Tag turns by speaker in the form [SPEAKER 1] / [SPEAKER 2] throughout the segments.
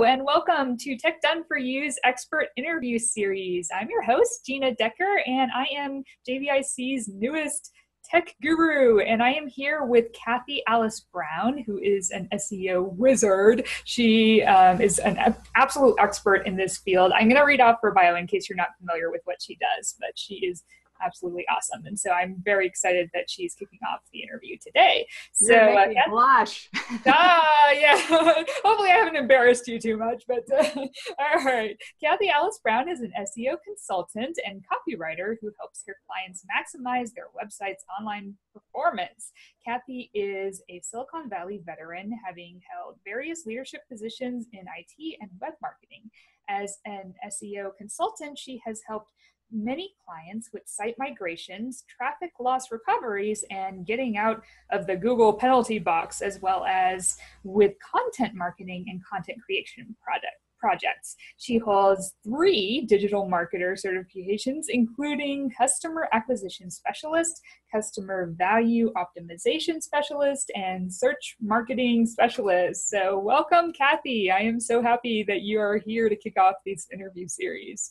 [SPEAKER 1] And welcome to Tech Done for You's expert interview series. I'm your host, Gina Decker, and I am JVIC's newest tech guru. And I am here with Kathy Alice Brown, who is an SEO wizard. She um, is an absolute expert in this field. I'm going to read off her bio in case you're not familiar with what she does, but she is absolutely awesome. And so I'm very excited that she's kicking off the interview today. So,
[SPEAKER 2] uh, yeah. blush.
[SPEAKER 1] ah, yeah. Hopefully, I haven't embarrassed you too much. But uh, all right, Kathy Alice Brown is an SEO consultant and copywriter who helps her clients maximize their website's online performance. Kathy is a Silicon Valley veteran, having held various leadership positions in IT and web marketing. As an SEO consultant, she has helped many clients with site migrations, traffic loss recoveries, and getting out of the Google penalty box, as well as with content marketing and content creation project, projects. She holds three digital marketer certifications, including customer acquisition specialist, customer value optimization specialist, and search marketing specialist. So, welcome, Kathy. I am so happy that you are here to kick off this interview series.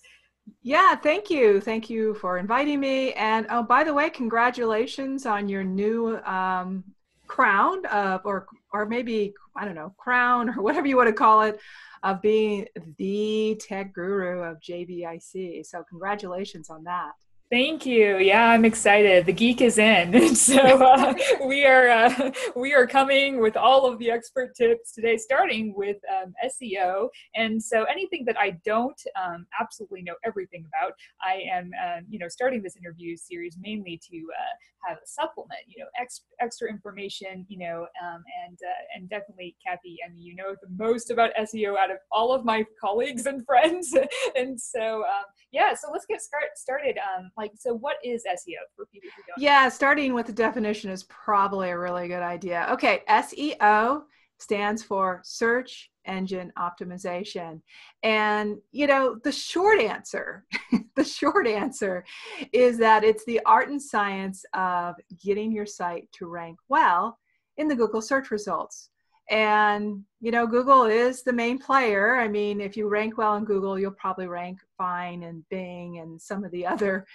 [SPEAKER 2] Yeah, thank you. Thank you for inviting me. And oh, by the way, congratulations on your new um, crown of, or or maybe I don't know, crown or whatever you want to call it, of being the tech guru of JVIC. So congratulations on that.
[SPEAKER 1] Thank you. Yeah, I'm excited. The geek is in, so uh, we are uh, we are coming with all of the expert tips today, starting with um, SEO. And so, anything that I don't um, absolutely know everything about, I am um, you know starting this interview series mainly to uh, have a supplement, you know, ex- extra information, you know, um, and uh, and definitely, Kathy, I mean, you know the most about SEO out of all of my colleagues and friends, and so um, yeah. So let's get start- started. Um, like, so what is SEO for people who don't?
[SPEAKER 2] Yeah, starting with the definition is probably a really good idea. Okay, SEO stands for search engine optimization. And, you know, the short answer, the short answer is that it's the art and science of getting your site to rank well in the Google search results and you know google is the main player. I mean if you rank well in google you'll probably rank fine in bing and some of the other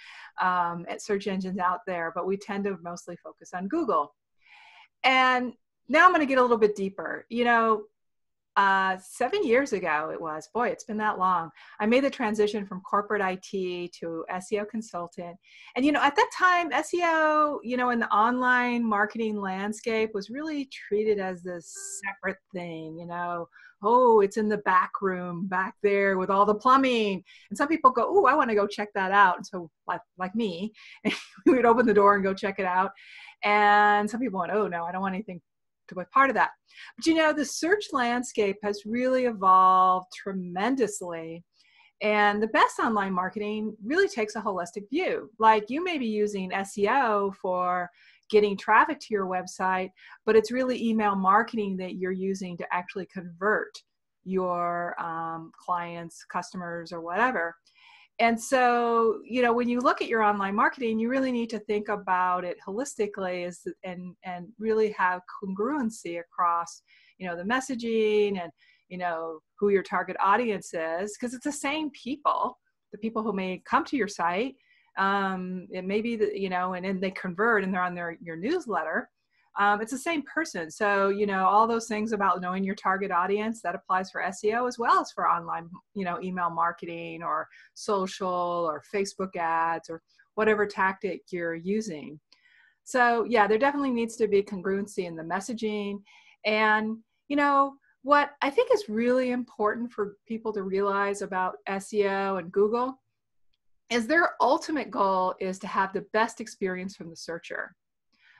[SPEAKER 2] um, search engines out there but we tend to mostly focus on google. And now i'm going to get a little bit deeper. You know uh, seven years ago it was. Boy it's been that long. I made the transition from corporate it to seo consultant. And you know at that time seo you know in the online marketing landscape was really treated as this separate thing you know. Oh it's in the back room back there with all the plumbing. And some people go oh i want to go check that out. And so like like me we would open the door and go check it out. And some people went oh no i don't want anything to part of that. But you know, the search landscape has really evolved tremendously. And the best online marketing really takes a holistic view. Like you may be using SEO for getting traffic to your website, but it's really email marketing that you're using to actually convert your um, clients, customers, or whatever and so you know when you look at your online marketing you really need to think about it holistically as and and really have congruency across you know the messaging and you know who your target audience is because it's the same people the people who may come to your site um, it may be that you know and then they convert and they're on their your newsletter um, it's the same person. So, you know, all those things about knowing your target audience that applies for SEO as well as for online, you know, email marketing or social or Facebook ads or whatever tactic you're using. So, yeah, there definitely needs to be congruency in the messaging. And, you know, what I think is really important for people to realize about SEO and Google is their ultimate goal is to have the best experience from the searcher.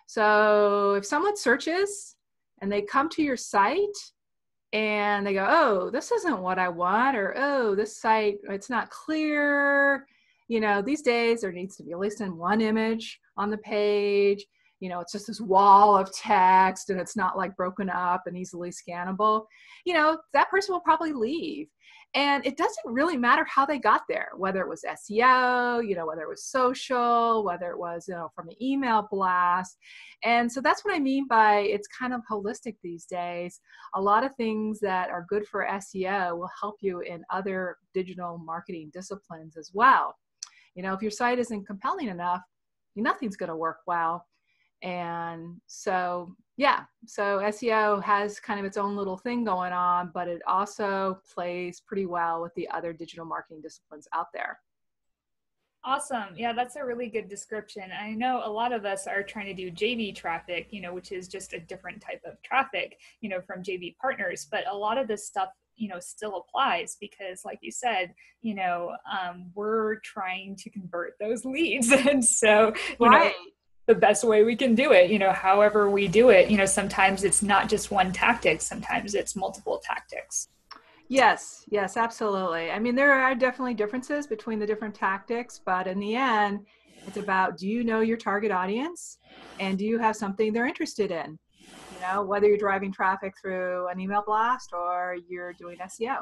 [SPEAKER 2] So if someone searches and they come to your site and they go, oh, this isn't what I want, or oh, this site, it's not clear. You know, these days there needs to be at least in one image on the page. You know it's just this wall of text and it's not like broken up and easily scannable you know that person will probably leave. And it doesn't really matter how they got there whether it was seo you know whether it was social whether it was you know from an email blast. And so that's what i mean by it's kind of holistic these days. A lot of things that are good for seo will help you in other digital marketing disciplines as well. You know if your site isn't compelling enough nothing's going to work well and so yeah so seo has kind of its own little thing going on but it also plays pretty well with the other digital marketing disciplines out there
[SPEAKER 1] Awesome. Yeah, that's a really good description. I know a lot of us are trying to do JV traffic, you know, which is just a different type of traffic, you know, from JV partners. But a lot of this stuff, you know, still applies because, like you said, you know, um, we're trying to convert those leads. and so, you right. know, the best way we can do it you know however we do it you know sometimes it's not just one tactic sometimes it's multiple tactics.
[SPEAKER 2] Yes yes absolutely. I mean there are definitely differences between the different tactics but in the end it's about do you know your target audience? And do you have something they're interested in? You know whether you're driving traffic through an email blast or you're doing seo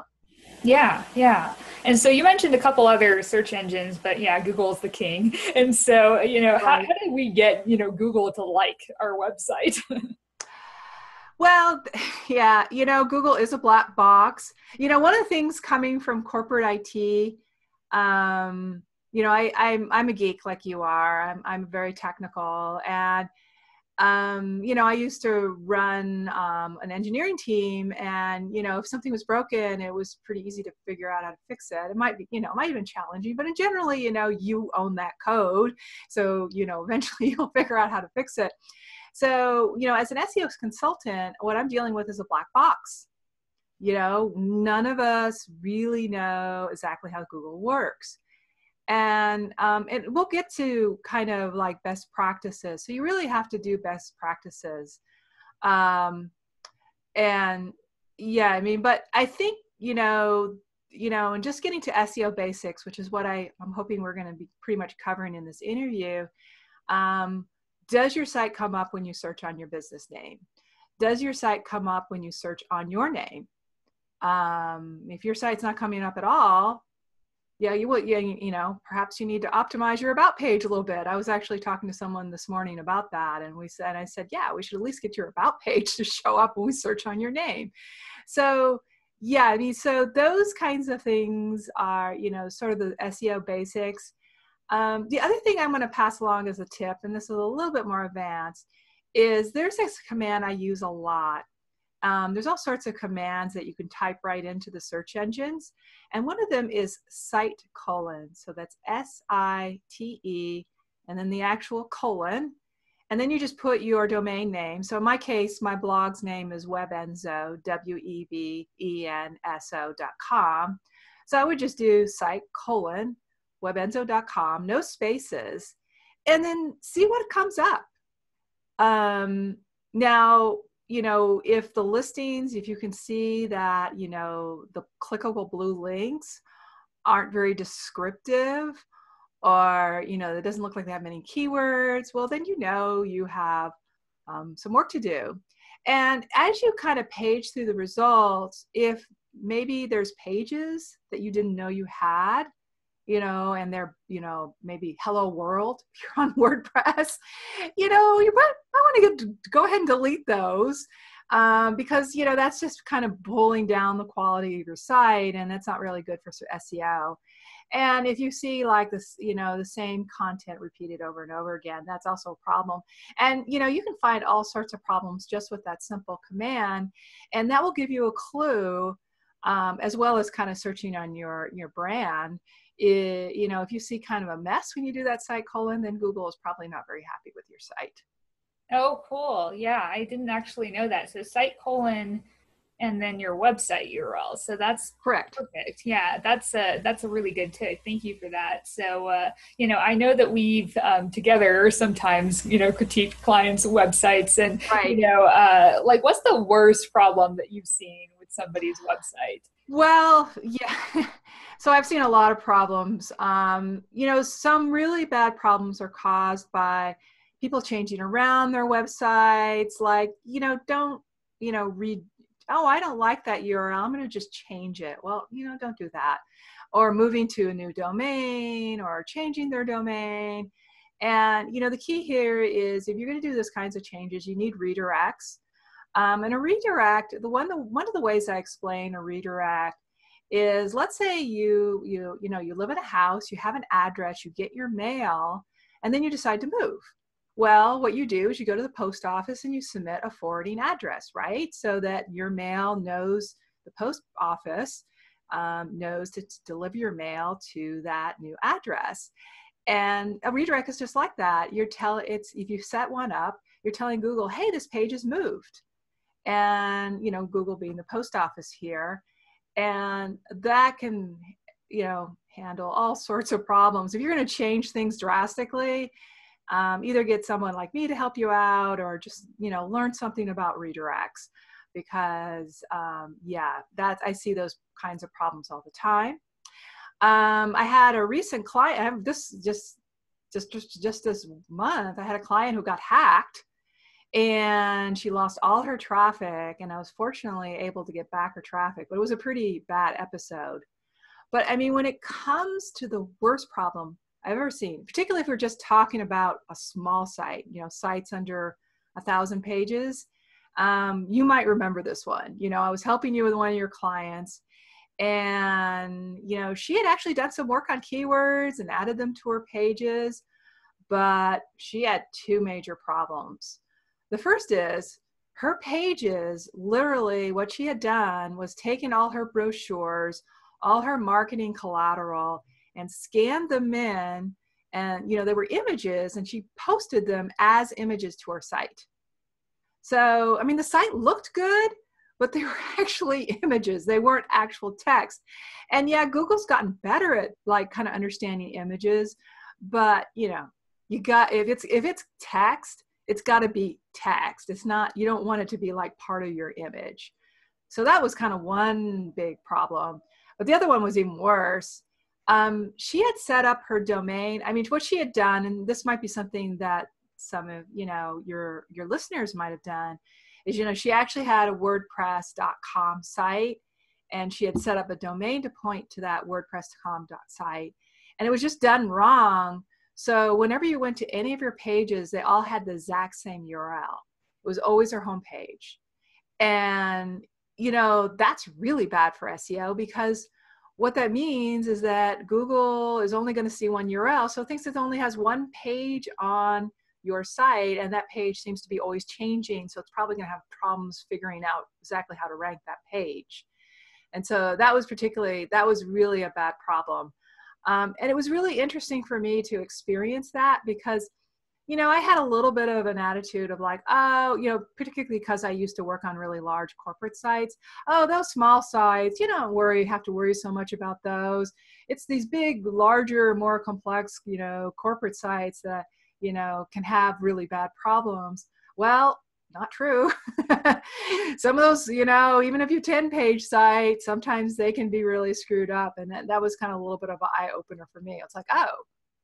[SPEAKER 1] yeah, yeah. And so you mentioned a couple other search engines, but yeah, Google's the king. And so, you know, how, how did we get, you know, Google to like our website?
[SPEAKER 2] well, yeah, you know, Google is a black box. You know, one of the things coming from corporate IT, um, you know, I, I'm I'm a geek like you are. I'm I'm very technical and um, you know, I used to run um, an engineering team, and you know, if something was broken, it was pretty easy to figure out how to fix it. It might be, you know, it might even challenging, but in generally, you know, you own that code, so you know, eventually you'll figure out how to fix it. So, you know, as an SEO consultant, what I'm dealing with is a black box. You know, none of us really know exactly how Google works and um, and we'll get to kind of like best practices. So you really have to do best practices. Um, and yeah i mean but i think you know you know and just getting to seo basics which is what i i'm hoping we're going to be pretty much covering in this interview um, does your site come up when you search on your business name? Does your site come up when you search on your name? Um, if your site's not coming up at all yeah you will, yeah you, know perhaps you need to optimize your about page a little bit. I was actually talking to someone this morning about that and we said i said yeah we should at least get your about page to show up when we search on your name. So yeah i mean so those kinds of things are you know sort of the seo basics. Um, the other thing i'm going to pass along as a tip and this is a little bit more advanced is there's this command i use a lot um, there's all sorts of commands that you can type right into the search engines. And one of them is site colon. So that's S I T E and then the actual colon. And then you just put your domain name. So in my case, my blog's name is webenso, W E B E N S O S O.com. So I would just do site colon webenso.com, no spaces, and then see what comes up. Um, now, you know, if the listings, if you can see that, you know, the clickable blue links aren't very descriptive or, you know, it doesn't look like they have many keywords, well, then you know you have um, some work to do. And as you kind of page through the results, if maybe there's pages that you didn't know you had, you know, and they're, you know, maybe hello world, you're on WordPress, you know, you I want to go ahead and delete those um, because, you know, that's just kind of pulling down the quality of your site and that's not really good for SEO. And if you see like this, you know, the same content repeated over and over again, that's also a problem. And, you know, you can find all sorts of problems just with that simple command. And that will give you a clue um, as well as kind of searching on your, your brand it, you know, if you see kind of a mess when you do that site colon, then Google is probably not very happy with your site.
[SPEAKER 1] Oh, cool. Yeah, I didn't actually know that. So site colon and then your website URL. So that's
[SPEAKER 2] correct.
[SPEAKER 1] Perfect. Yeah, that's a that's a really good tip. Thank you for that. So uh, you know, I know that we've um, together sometimes you know critiqued clients' websites, and right. you know, uh, like what's the worst problem that you've seen with somebody's website?
[SPEAKER 2] Well, yeah. so I've seen a lot of problems. Um, you know, some really bad problems are caused by people changing around their websites. Like, you know, don't, you know, read, oh, I don't like that URL. I'm going to just change it. Well, you know, don't do that. Or moving to a new domain or changing their domain. And, you know, the key here is if you're going to do those kinds of changes, you need redirects. Um, and a redirect, the one, the, one of the ways I explain a redirect is let's say you you you know you live in a house you have an address you get your mail and then you decide to move. Well what you do is you go to the post office and you submit a forwarding address right? So that your mail knows the post office um, knows to, to deliver your mail to that new address. And a redirect is just like that. You're telling it's if you set one up you're telling google hey this page is moved. And you know google being the post office here and that can you know handle all sorts of problems. If you're going to change things drastically um, either get someone like me to help you out or just you know learn something about redirects because um, yeah that i see those kinds of problems all the time. Um, i had a recent client I have this just just just just this month i had a client who got hacked and she lost all her traffic and i was fortunately able to get back her traffic but it was a pretty bad episode. But i mean when it comes to the worst problem i've ever seen particularly if we're just talking about a small site you know sites under a thousand pages um, you might remember this one. You know i was helping you with one of your clients and you know she had actually done some work on keywords and added them to her pages but she had two major problems the first is her pages, literally, what she had done was taken all her brochures, all her marketing collateral, and scanned them in. And, you know, they were images, and she posted them as images to her site. So, I mean, the site looked good, but they were actually images. They weren't actual text. And yeah, Google's gotten better at like kind of understanding images, but you know, you got if it's if it's text, it's got to be text. It's not, you don't want it to be like part of your image. So that was kind of one big problem. But the other one was even worse. Um, she had set up her domain. I mean, what she had done, and this might be something that some of you know your your listeners might have done, is you know she actually had a WordPress.com site, and she had set up a domain to point to that WordPress.com site, and it was just done wrong so whenever you went to any of your pages, they all had the exact same URL. It was always their homepage. And, you know, that's really bad for SEO because what that means is that Google is only going to see one URL. So it thinks it only has one page on your site, and that page seems to be always changing. So it's probably going to have problems figuring out exactly how to rank that page. And so that was particularly, that was really a bad problem. Um, and it was really interesting for me to experience that because, you know, I had a little bit of an attitude of like, oh, you know, particularly because I used to work on really large corporate sites. Oh, those small sites, you don't worry, have to worry so much about those. It's these big, larger, more complex, you know, corporate sites that, you know, can have really bad problems. Well, not true. Some of those, you know, even if you 10 page site, sometimes they can be really screwed up. And that, that was kind of a little bit of an eye opener for me. It's like, oh,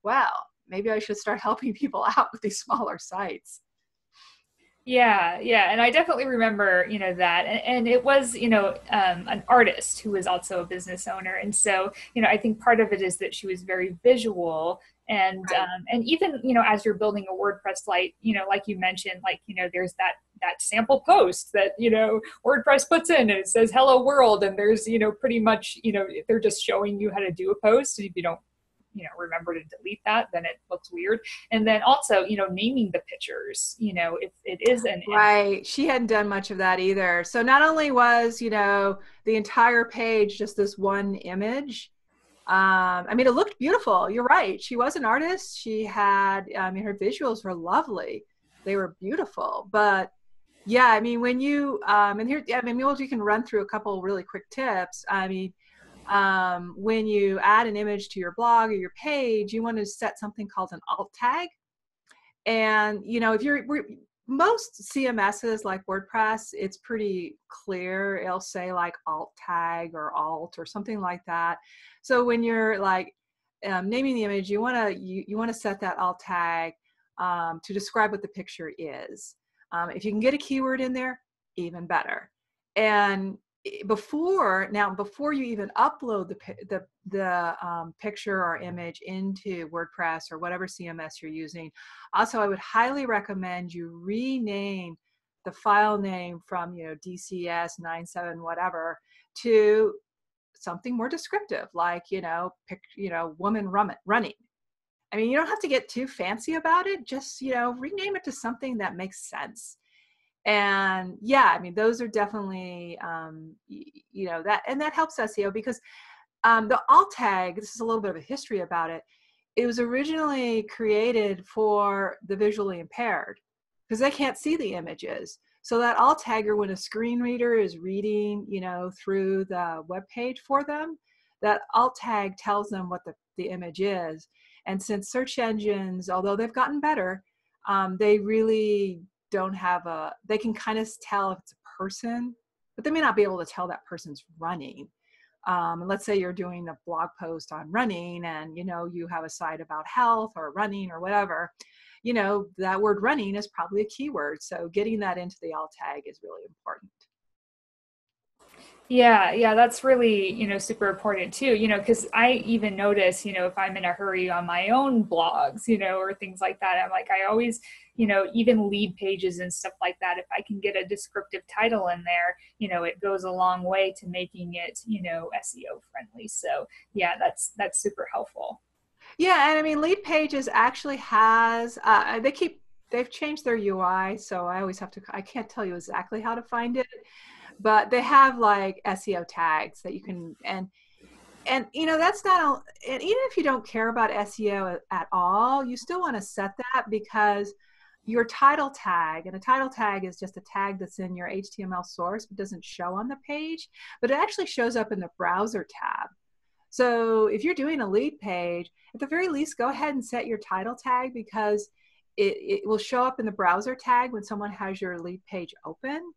[SPEAKER 2] well, maybe I should start helping people out with these smaller sites.
[SPEAKER 1] Yeah, yeah, and I definitely remember, you know, that, and, and it was, you know, um, an artist who was also a business owner, and so, you know, I think part of it is that she was very visual, and right. um, and even you know as you're building a wordpress site you know like you mentioned like you know there's that that sample post that you know wordpress puts in and it says hello world and there's you know pretty much you know they're just showing you how to do a post and if you don't you know remember to delete that then it looks weird and then also you know naming the pictures you know if it is an
[SPEAKER 2] right she hadn't done much of that either so not only was you know the entire page just this one image um, I mean, it looked beautiful. You're right. She was an artist. She had, I mean, her visuals were lovely. They were beautiful. But yeah, I mean, when you, um, and here, I mean, you can run through a couple really quick tips. I mean, um, when you add an image to your blog or your page, you want to set something called an alt tag. And, you know, if you're, most CMSs like WordPress, it's pretty clear. It'll say like alt tag or alt or something like that. So when you're like um, naming the image, you want to you, you want to set that alt tag um, to describe what the picture is. Um, if you can get a keyword in there, even better. And before now, before you even upload the the the um, picture or image into WordPress or whatever CMS you're using, also I would highly recommend you rename the file name from you know DCS 97 whatever to something more descriptive, like you know pick you know woman running. I mean, you don't have to get too fancy about it. Just you know rename it to something that makes sense and yeah i mean those are definitely um, you know that and that helps seo because um, the alt tag this is a little bit of a history about it it was originally created for the visually impaired because they can't see the images. So that alt tagger when a screen reader is reading you know through the web page for them that alt tag tells them what the, the image is. And since search engines although they've gotten better um, they really don't have a they can kind of tell if it's a person but they may not be able to tell that person's running. Um, let's say you're doing a blog post on running and you know you have a site about health or running or whatever you know that word running is probably a keyword. So getting that into the alt tag is really important
[SPEAKER 1] yeah, yeah, that's really, you know, super important too, you know, because I even notice, you know, if I'm in a hurry on my own blogs, you know, or things like that, I'm like, I always, you know, even lead pages and stuff like that, if I can get a descriptive title in there, you know, it goes a long way to making it, you know, SEO friendly. So yeah, that's, that's super helpful.
[SPEAKER 2] Yeah. And I mean, lead pages actually has, uh, they keep, they've changed their UI. So I always have to, I can't tell you exactly how to find it but they have like SEO tags that you can and and you know that's not a, and even if you don't care about SEO at all, you still want to set that because your title tag and a title tag is just a tag that's in your HTML source but doesn't show on the page, but it actually shows up in the browser tab. So if you're doing a lead page, at the very least, go ahead and set your title tag because it, it will show up in the browser tag when someone has your lead page open.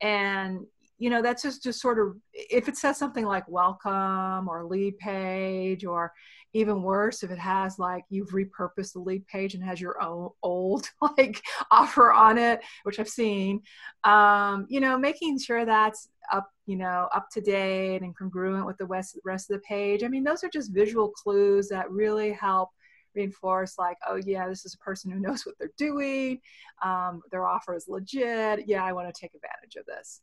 [SPEAKER 2] And you know that's just just sort of if it says something like welcome or lead page or even worse if it has like you've repurposed the lead page and has your own old like offer on it which i've seen um, you know making sure that's up you know up to date and congruent with the rest, rest of the page. I mean those are just visual clues that really help reinforce like oh yeah this is a person who knows what they're doing. Um, their offer is legit. Yeah i want to take advantage of this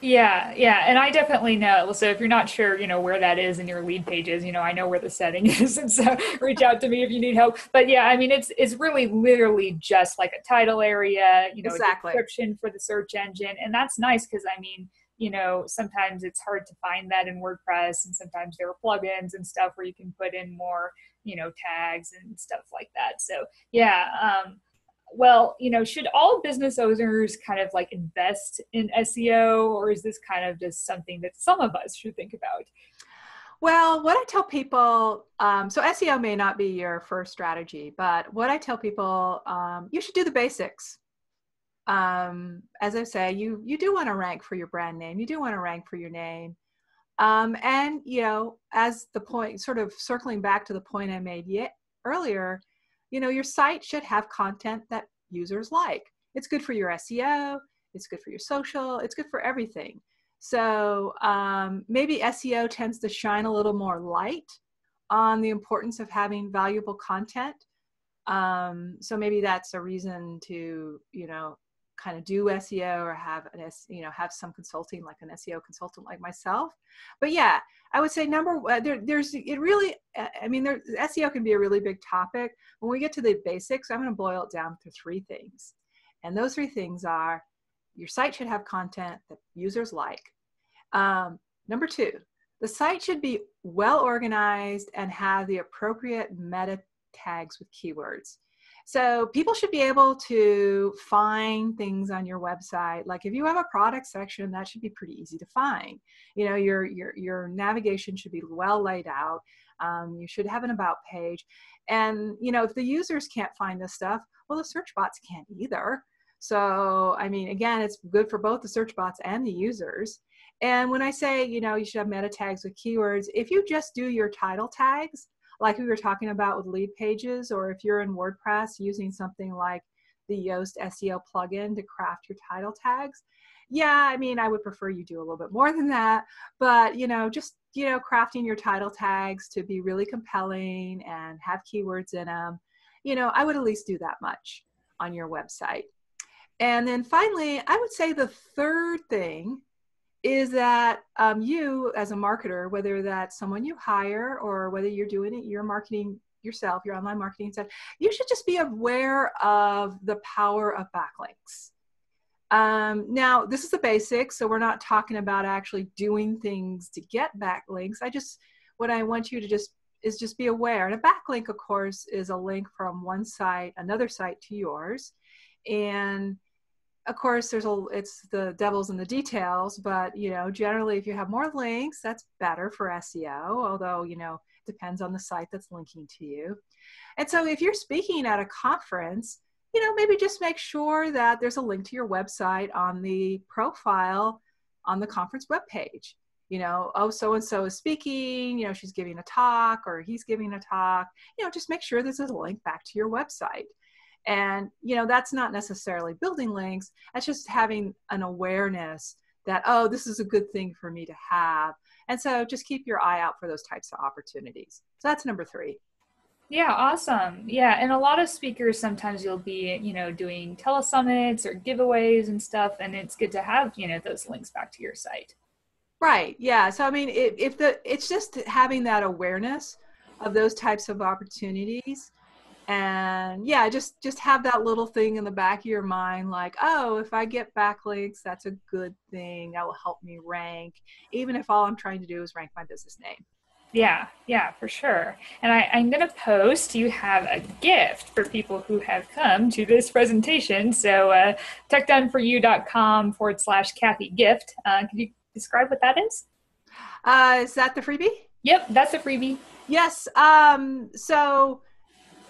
[SPEAKER 1] yeah, yeah, and I definitely know. So if you're not sure, you know where that is in your lead pages, you know I know where the setting is, and so reach out to me if you need help. But yeah, I mean it's it's really literally just like a title area, you know, exactly. description for the search engine, and that's nice because I mean you know sometimes it's hard to find that in WordPress, and sometimes there are plugins and stuff where you can put in more you know tags and stuff like that. So yeah, um, well, you know, should all business owners kind of like invest in SEO, or is this kind of just something that some of us should think about?
[SPEAKER 2] Well, what I tell people, um, so SEO may not be your first strategy, but what I tell people, um, you should do the basics. Um, as I say, you you do want to rank for your brand name. You do want to rank for your name. Um, and you know, as the point, sort of circling back to the point I made yet earlier, you know your site should have content that users like. It's good for your seo it's good for your social it's good for everything. So um, maybe seo tends to shine a little more light on the importance of having valuable content. Um, so maybe that's a reason to you know kind of do SEO or have an S, you know have some consulting like an SEO consultant like myself. But yeah, I would say number uh, there, there's it really uh, I mean there SEO can be a really big topic. When we get to the basics, I'm going to boil it down to three things, and those three things are your site should have content that users like. Um, number two, the site should be well organized and have the appropriate meta tags with keywords. So people should be able to find things on your website. Like if you have a product section, that should be pretty easy to find. You know, your your your navigation should be well laid out. Um, you should have an about page. And you know, if the users can't find this stuff, well, the search bots can't either. So, I mean, again, it's good for both the search bots and the users. And when I say, you know, you should have meta tags with keywords, if you just do your title tags, like we were talking about with lead pages, or if you're in WordPress using something like the Yoast SEO plugin to craft your title tags. Yeah, I mean, I would prefer you do a little bit more than that, but you know, just you know, crafting your title tags to be really compelling and have keywords in them. You know, I would at least do that much on your website. And then finally, I would say the third thing is that um, you, as a marketer, whether that's someone you hire or whether you're doing it, you're marketing yourself, your online marketing stuff, you should just be aware of the power of backlinks. Um, now, this is the basics, so we're not talking about actually doing things to get backlinks. I just, what I want you to just is just be aware. And a backlink, of course, is a link from one site, another site to yours. And of course, there's a, it's the devil's in the details, but you know, generally, if you have more links, that's better for SEO. Although, you know, depends on the site that's linking to you. And so if you're speaking at a conference, you know, maybe just make sure that there's a link to your website on the profile on the conference webpage. You know, oh, so and so is speaking, you know, she's giving a talk or he's giving a talk. You know, just make sure there's a link back to your website. And, you know, that's not necessarily building links, that's just having an awareness that, oh, this is a good thing for me to have and so just keep your eye out for those types of opportunities. So that's number three.
[SPEAKER 1] Yeah, awesome. Yeah, and a lot of speakers sometimes you'll be, you know, doing telesummits or giveaways and stuff, and it's good to have, you know, those links back to your site.
[SPEAKER 2] Right. Yeah. So I mean, if, if the it's just having that awareness of those types of opportunities and yeah just just have that little thing in the back of your mind like oh if i get backlinks that's a good thing. That will help me rank even if all i'm trying to do is rank my business name.
[SPEAKER 1] Yeah yeah for sure. And I, i'm going to post you have a gift for people who have come to this presentation. So uh, techdoneforyou.com forward slash kathy gift. Uh, can you describe what that is?
[SPEAKER 2] Uh, is that the freebie?
[SPEAKER 1] Yep that's a freebie.
[SPEAKER 2] Yes um, so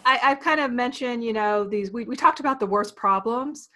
[SPEAKER 2] I, have kind of mentioned, you know, these, we, we talked about the worst problems.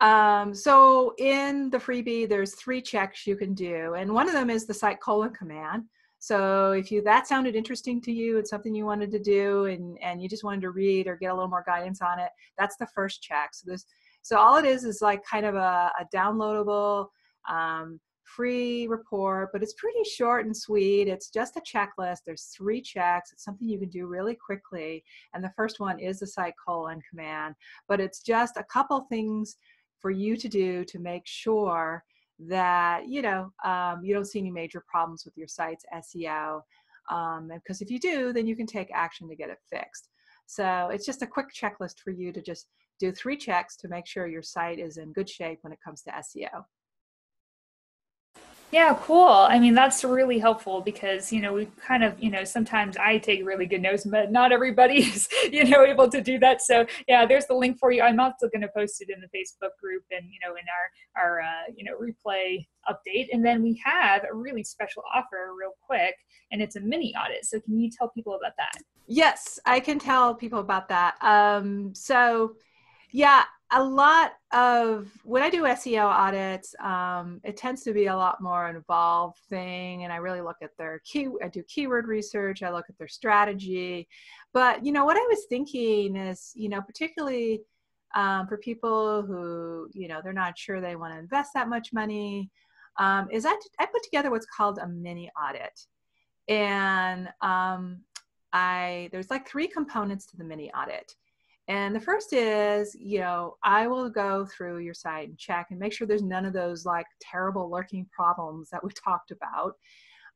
[SPEAKER 2] Um, so in the freebie, there's three checks you can do. And one of them is the site colon command. So if you, that sounded interesting to you, it's something you wanted to do and, and you just wanted to read or get a little more guidance on it, that's the first check. So this, so all it is is like kind of a, a downloadable, um, free report, but it's pretty short and sweet. It's just a checklist. There's three checks. It's something you can do really quickly. And the first one is the site colon command, but it's just a couple things for you to do to make sure that you know um, you don't see any major problems with your site's SEO. Um, because if you do, then you can take action to get it fixed. So it's just a quick checklist for you to just do three checks to make sure your site is in good shape when it comes to SEO.
[SPEAKER 1] Yeah, cool. I mean, that's really helpful because, you know, we kind of, you know, sometimes I take really good notes, but not everybody's, you know, able to do that. So, yeah, there's the link for you. I'm also going to post it in the Facebook group and, you know, in our, our, uh, you know, replay update. And then we have a really special offer real quick, and it's a mini audit. So, can you tell people about that?
[SPEAKER 2] Yes, I can tell people about that. Um, so, yeah, a lot of when I do SEO audits, um, it tends to be a lot more involved thing, and I really look at their key. I do keyword research. I look at their strategy, but you know what I was thinking is, you know, particularly um, for people who you know they're not sure they want to invest that much money, um, is I I put together what's called a mini audit, and um, I there's like three components to the mini audit. And the first is, you know, I will go through your site and check and make sure there's none of those like terrible lurking problems that we talked about.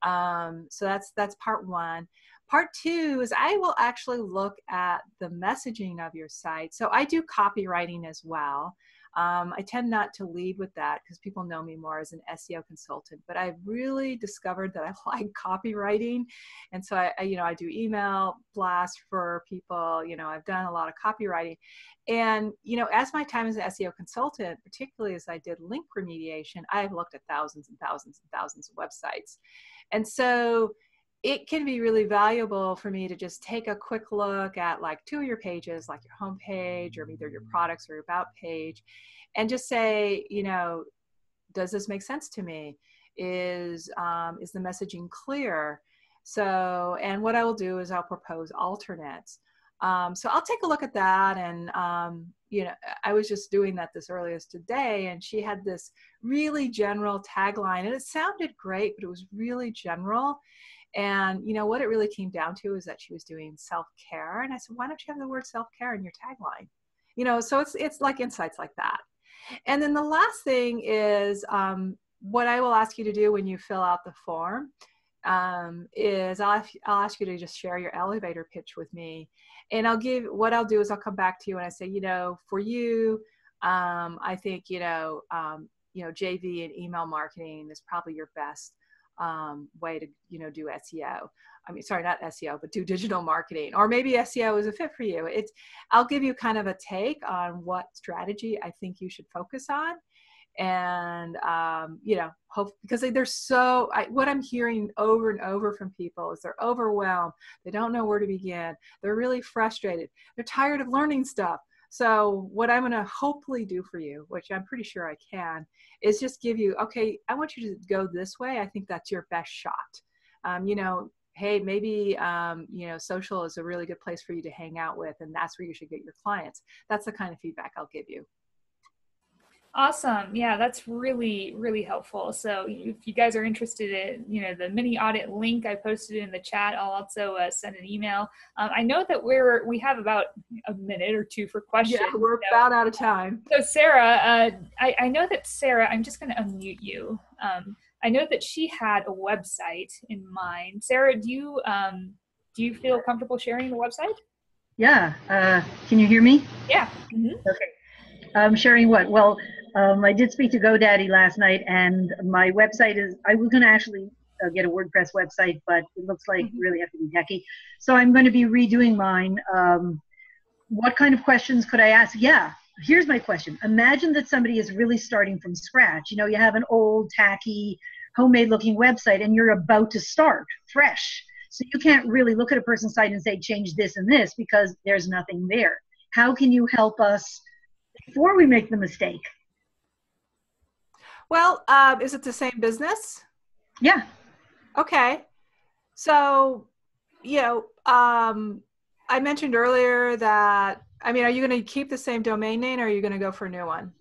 [SPEAKER 2] Um, so that's that's part one. Part two is I will actually look at the messaging of your site. So I do copywriting as well. Um, I tend not to lead with that because people know me more as an SEO consultant, but I've really discovered that I like copywriting. And so I, I, you know, I do email blasts for people, you know, I've done a lot of copywriting. And, you know, as my time as an SEO consultant, particularly as I did link remediation, I've looked at thousands and thousands and thousands of websites. And so it can be really valuable for me to just take a quick look at like two of your pages, like your home page or either your products or your about page, and just say, you know, does this make sense to me? Is um, is the messaging clear? So, and what I will do is I'll propose alternates. Um, so I'll take a look at that. And, um, you know, I was just doing that this earliest today, and she had this really general tagline, and it sounded great, but it was really general. And, you know, what it really came down to is that she was doing self care. And I said, why don't you have the word self care in your tagline? You know, so it's, it's like insights like that. And then the last thing is um, what I will ask you to do when you fill out the form um, is I'll, I'll ask you to just share your elevator pitch with me. And I'll give, what I'll do is I'll come back to you and I say, you know, for you, um, I think, you know, um, you know, JV and email marketing is probably your best um, way to, you know, do SEO. I mean, sorry, not SEO, but do digital marketing, or maybe SEO is a fit for you. It's, I'll give you kind of a take on what strategy I think you should focus on. And um, you know hope because they're so I, what i'm hearing over and over from people is they're overwhelmed. They don't know where to begin. They're really frustrated. They're tired of learning stuff so what i'm going to hopefully do for you which i'm pretty sure i can is just give you okay i want you to go this way i think that's your best shot. Um, you know hey maybe um, you know social is a really good place for you to hang out with and that's where you should get your clients. That's the kind of feedback i'll give you
[SPEAKER 1] Awesome. Yeah, that's really, really helpful. So if you guys are interested in, you know, the mini audit link I posted in the chat, I'll also uh, send an email. Um, I know that we're, we have about a minute or two for questions.
[SPEAKER 2] Yeah, we're so, about out of time.
[SPEAKER 1] So Sarah, uh, I, I know that Sarah, I'm just going to unmute you. Um, I know that she had a website in mind. Sarah, do you, um, do you feel comfortable sharing the website?
[SPEAKER 3] Yeah. Uh, can you hear me?
[SPEAKER 1] Yeah. Mm-hmm.
[SPEAKER 3] Okay. Um, sharing what? Well, um, I did speak to GoDaddy last night, and my website is. I was going to actually uh, get a WordPress website, but it looks like mm-hmm. really have to be techy. So I'm going to be redoing mine. Um, what kind of questions could I ask? Yeah, here's my question. Imagine that somebody is really starting from scratch. You know, you have an old, tacky, homemade-looking website, and you're about to start fresh. So you can't really look at a person's site and say change this and this because there's nothing there. How can you help us before we make the mistake?
[SPEAKER 2] Well, um, is it the same business?
[SPEAKER 3] Yeah.
[SPEAKER 2] Okay. So, you know, um, I mentioned earlier that, I mean, are you going to keep the same domain name or are you going to go for a new one?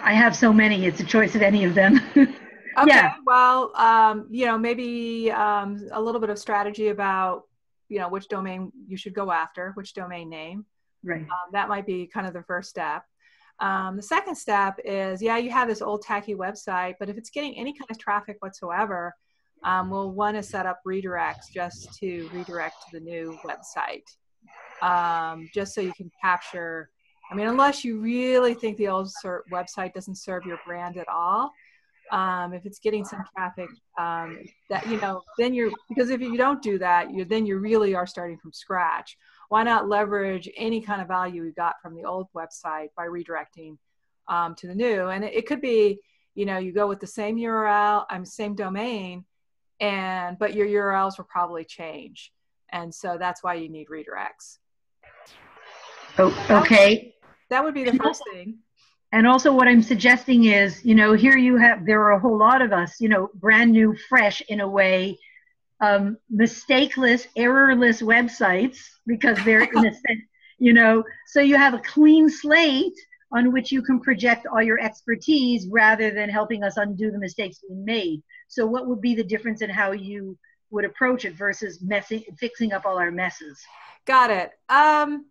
[SPEAKER 3] I have so many. It's a choice of any of them. okay.
[SPEAKER 2] Yeah. Well, um, you know, maybe um, a little bit of strategy about, you know, which domain you should go after, which domain name.
[SPEAKER 3] Right. Um,
[SPEAKER 2] that might be kind of the first step. Um, the second step is, yeah, you have this old tacky website, but if it's getting any kind of traffic whatsoever, um, we'll want to set up redirects just to redirect to the new website, um, just so you can capture. I mean, unless you really think the old website doesn't serve your brand at all, um, if it's getting some traffic, um, that you know, then you're because if you don't do that, you then you really are starting from scratch why not leverage any kind of value we got from the old website by redirecting um, to the new? And it, it, could be, you know, you go with the same URL, I'm um, same domain, and but your URLs will probably change, and so that's why you need redirects.
[SPEAKER 3] Oh, okay.
[SPEAKER 2] That would be the first thing.
[SPEAKER 3] And also, what I'm suggesting is, you know, here you have there are a whole lot of us, you know, brand new, fresh in a way um, mistakeless, errorless websites because they're in a sense, you know, so you have a clean slate on which you can project all your expertise rather than helping us undo the mistakes we made. So, what would be the difference in how you would approach it versus messing, fixing up all our messes?
[SPEAKER 2] Got it. Um,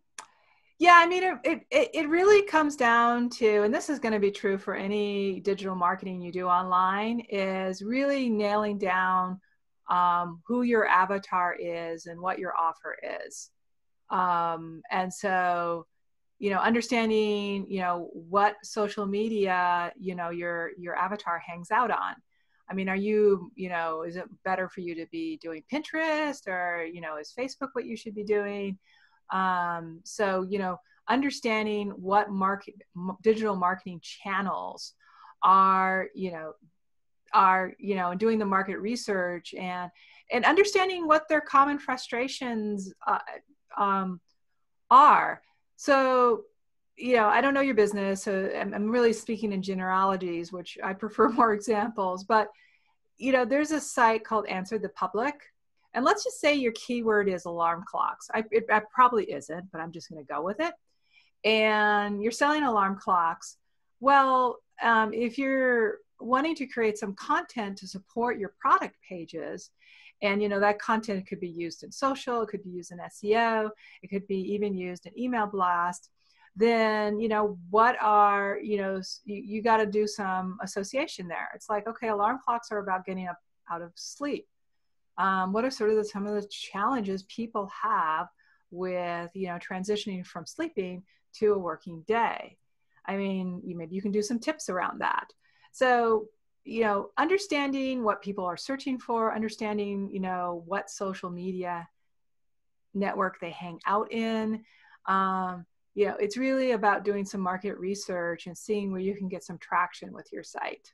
[SPEAKER 2] yeah, I mean, it, it, it really comes down to, and this is going to be true for any digital marketing you do online, is really nailing down um, who your avatar is and what your offer is. Um, and so, you know, understanding, you know, what social media, you know, your your avatar hangs out on. I mean, are you, you know, is it better for you to be doing Pinterest or, you know, is Facebook what you should be doing? Um, so, you know, understanding what market digital marketing channels are, you know, are you know doing the market research and and understanding what their common frustrations uh, um, are so you know i don't know your business so I'm, I'm really speaking in generalities which i prefer more examples but you know there's a site called answer the public And let's just say your keyword is alarm clocks. I, it, it probably isn't, but I'm just going to go with it. And you're selling alarm clocks. Well, um, if you're wanting to create some content to support your product pages, and you know that content could be used in social, it could be used in SEO, it could be even used in email blast. Then you know what are you know you, you got to do some association there. It's like okay, alarm clocks are about getting up out of sleep. Um, what are sort of the, some of the challenges people have with you know transitioning from sleeping to a working day? I mean, you, maybe you can do some tips around that. So you know understanding what people are searching for understanding you know what social media network they hang out in um, you know it's really about doing some market research and seeing where you can get some traction with your site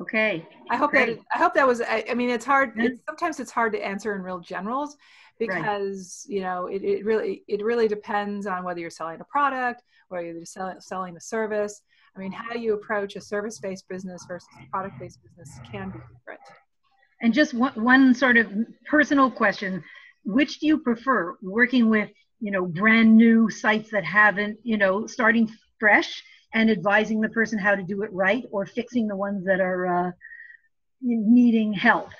[SPEAKER 3] okay
[SPEAKER 2] i hope Great. that i hope that was i, I mean it's hard it's, sometimes it's hard to answer in real generals because right. you know it, it really it really depends on whether you're selling a product whether you're selling, selling a service I mean, how you approach a service based business versus a product based business can be different.
[SPEAKER 3] And just one, one sort of personal question which do you prefer working with you know brand new sites that haven't you know starting fresh and advising the person how to do it right or fixing the ones that are uh, needing help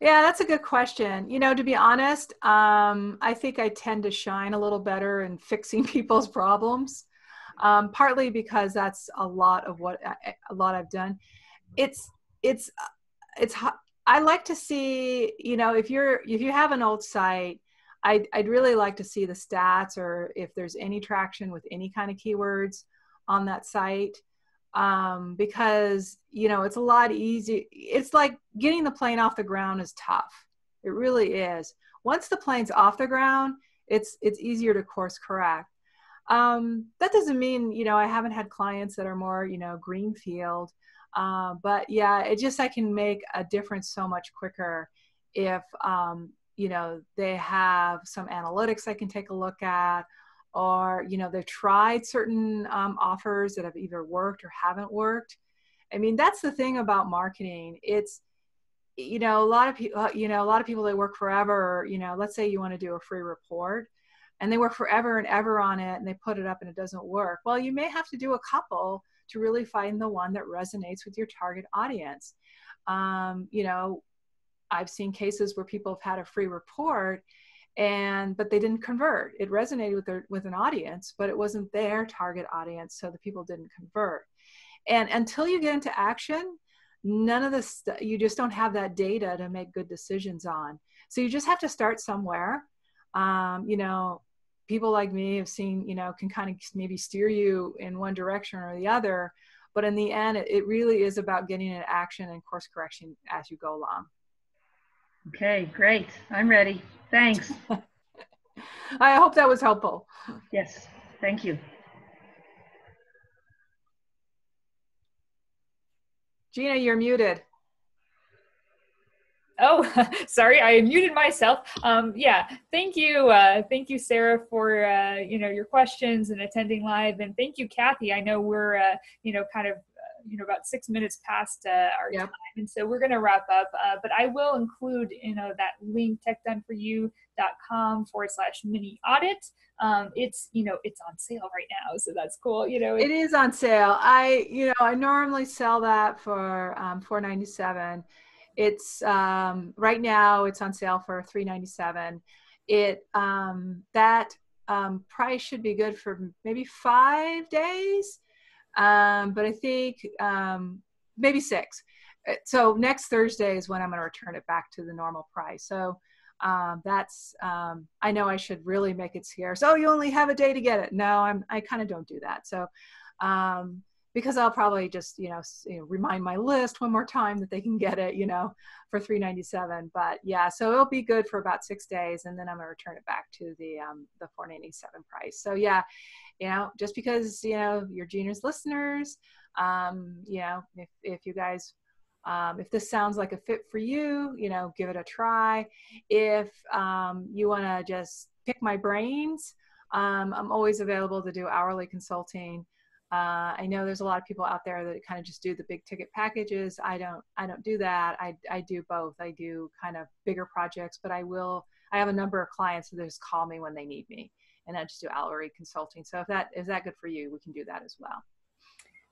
[SPEAKER 2] yeah that's a good question you know to be honest um, i think i tend to shine a little better in fixing people's problems um, partly because that's a lot of what a lot I've done. It's it's it's I like to see you know if you're if you have an old site. I'd, I'd really like to see the stats or if there's any traction with any kind of keywords on that site um, because you know it's a lot easier. it's like getting the plane off the ground is tough it really is once the plane's off the ground it's it's easier to course correct um, that doesn't mean, you know, I haven't had clients that are more, you know, greenfield. Uh, but yeah, it just, I can make a difference so much quicker if, um, you know, they have some analytics I can take a look at, or, you know, they've tried certain um, offers that have either worked or haven't worked. I mean, that's the thing about marketing. It's, you know, a lot of people, uh, you know, a lot of people they work forever, you know, let's say you want to do a free report and they work forever and ever on it and they put it up and it doesn't work. Well, you may have to do a couple to really find the one that resonates with your target audience. Um, you know, I've seen cases where people have had a free report and but they didn't convert. It resonated with their with an audience, but it wasn't their target audience, so the people didn't convert. And until you get into action, none of this you just don't have that data to make good decisions on. So you just have to start somewhere. Um, you know, people like me have seen, you know, can kind of maybe steer you in one direction or the other. But in the end, it, really is about getting an action and course correction as you go along.
[SPEAKER 3] Okay, great. I'm ready. Thanks.
[SPEAKER 2] I hope that was helpful.
[SPEAKER 3] Yes, thank you.
[SPEAKER 2] Gina, you're muted.
[SPEAKER 1] Oh, sorry, I muted myself. Um, yeah, thank you, uh, thank you, Sarah, for uh, you know your questions and attending live, and thank you, Kathy. I know we're uh, you know kind of you know about six minutes past uh, our yep. time, and so we're going to wrap up. Uh, but I will include you know that link techdoneforyou.com forward slash mini audit. Um, it's you know it's on sale right now, so that's cool. You know,
[SPEAKER 2] it is on sale. I you know I normally sell that for um, four ninety seven it's um, right now it's on sale for 397 it um, that um, price should be good for maybe five days um, but i think um, maybe six. Uh, so next thursday is when i'm going to return it back to the normal price. So um, that's um, i know i should really make it scarce. Oh you only have a day to get it. No i'm i kind of don't do that. So um, because I'll probably just you know, you know, remind my list one more time that they can get it you know for 397 but yeah so it'll be good for about six days and then I'm gonna return it back to the um, the 497 price. So yeah you know just because you know your Gina's listeners um, you know if, if you guys um, if this sounds like a fit for you you know give it a try. If um, you want to just pick my brains um, I'm always available to do hourly consulting uh, I know there's a lot of people out there that kind of just do the big ticket packages. I don't. I don't do that. I I do both. I do kind of bigger projects, but I will. I have a number of clients that just call me when they need me, and I just do hourly consulting. So if that is that good for you, we can do that as well.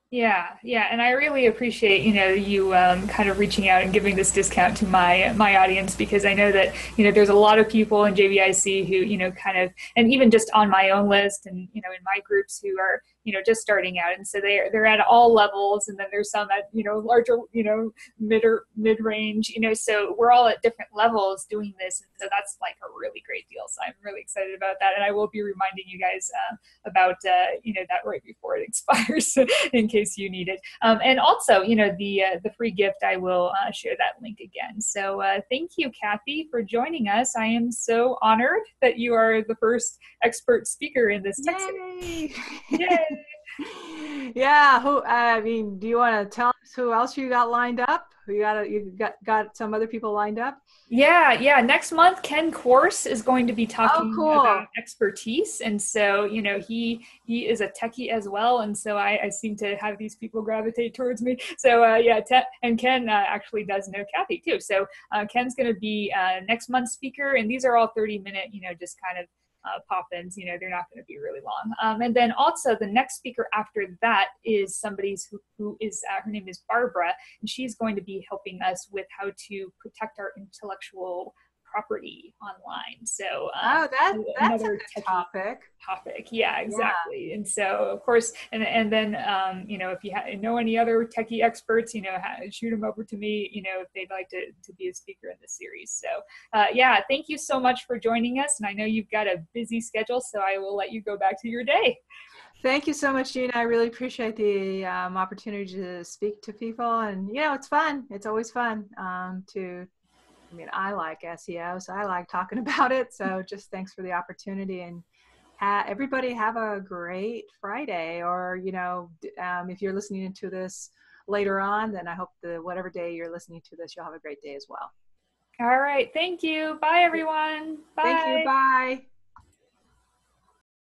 [SPEAKER 1] Yeah, yeah, and I really appreciate you know you um, kind of reaching out and giving this discount to my my audience because I know that you know there's a lot of people in JVIC who you know kind of and even just on my own list and you know in my groups who are you know just starting out. And so they're they're at all levels. And then there's some at you know larger you know mid or mid range you know so we're all at different levels doing this. And so that's like a really great deal. So i'm really excited about that. And i will be reminding you guys uh, about uh, you know that right before it expires in case you need it. Um, and also you know the uh, the free gift i will uh, share that link again. So uh, thank you kathy for joining us. I am so honored that you are the first expert speaker in this
[SPEAKER 2] Yay! Yay! Yeah who i mean do you want to tell us who else you got lined up? You got you got got some other people lined up?
[SPEAKER 1] Yeah yeah next month ken course is going to be talking oh, cool. about expertise and so you know he he is a techie as well and so i, I seem to have these people gravitate towards me. So uh, yeah te- and ken uh, actually does know kathy too. So uh, ken's going to be uh, next month's speaker and these are all 30 minute you know just kind of uh, pop-ins. You know, they're not going to be really long. Um, and then also the next speaker after that is somebody who, who is uh, her name is Barbara, and she's going to be helping us with how to protect our intellectual property online. So
[SPEAKER 2] um, oh, that, that's another a topic.
[SPEAKER 1] Topic, yeah, exactly. Yeah. And so, of course, and and then um, you know, if you ha- know any other techie experts, you know, ha- shoot them over to me. You know, if they'd like to to be a speaker in the series. So uh, yeah, thank you so much for joining us. And I know you've got a busy schedule, so I will let you go back to your day.
[SPEAKER 2] Thank you so much, Gina. I really appreciate the um, opportunity to speak to people, and you know, it's fun. It's always fun um, to I mean, I like SEO, so I like talking about it. So just thanks for the opportunity and ha- everybody have a great Friday. Or, you know, um, if you're listening to this later on, then I hope the whatever day you're listening to this, you'll have a great day as well.
[SPEAKER 1] All right. Thank you. Bye, everyone. Bye.
[SPEAKER 2] Thank you. Bye.